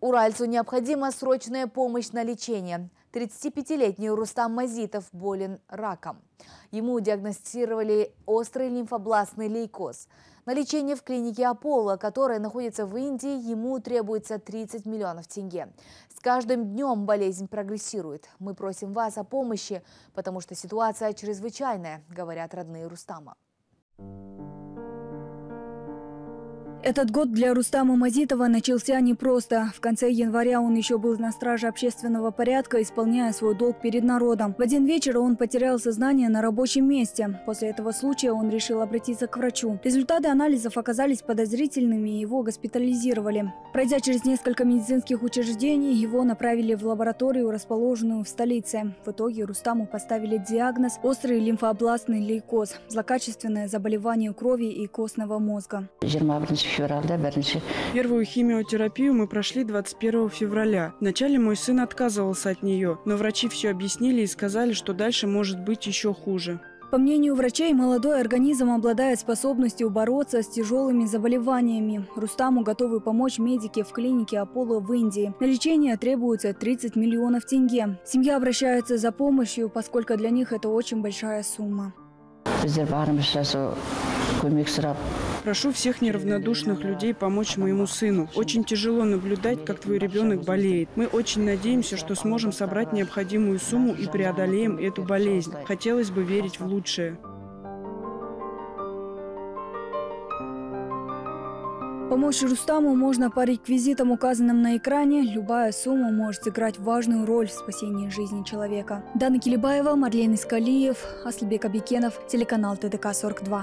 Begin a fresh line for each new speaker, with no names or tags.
Уральцу необходима срочная помощь на лечение. 35-летний Рустам Мазитов болен раком. Ему диагностировали острый лимфобластный лейкоз. На лечение в клинике Аполло, которая находится в Индии, ему требуется 30 миллионов тенге. С каждым днем болезнь прогрессирует. Мы просим вас о помощи, потому что ситуация чрезвычайная, говорят родные Рустама.
Этот год для Рустама Мазитова начался непросто. В конце января он еще был на страже общественного порядка, исполняя свой долг перед народом. В один вечер он потерял сознание на рабочем месте. После этого случая он решил обратиться к врачу. Результаты анализов оказались подозрительными и его госпитализировали. Пройдя через несколько медицинских учреждений, его направили в лабораторию, расположенную в столице. В итоге Рустаму поставили диагноз – острый лимфообластный лейкоз – злокачественное заболевание крови и костного мозга.
Первую химиотерапию мы прошли 21 февраля. Вначале мой сын отказывался от нее, но врачи все объяснили и сказали, что дальше может быть еще хуже.
По мнению врачей, молодой организм обладает способностью бороться с тяжелыми заболеваниями. Рустаму готовы помочь медики в клинике Аполло в Индии. На лечение требуется 30 миллионов тенге. Семья обращается за помощью, поскольку для них это очень большая сумма.
Прошу всех неравнодушных людей помочь моему сыну. Очень тяжело наблюдать, как твой ребенок болеет. Мы очень надеемся, что сможем собрать необходимую сумму и преодолеем эту болезнь. Хотелось бы верить в лучшее.
Помочь Рустаму можно по реквизитам, указанным на экране. Любая сумма может сыграть важную роль в спасении жизни человека. Дана Килибаева, Марлен Искалиев, Аслбек Абикенов, телеканал ТДК-42.